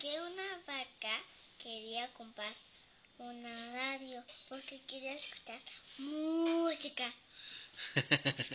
que una vaca quería comprar una radio porque quería escuchar música.